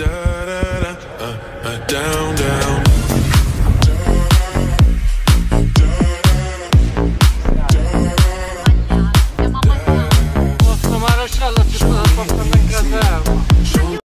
Da da da, uh, uh, down, down.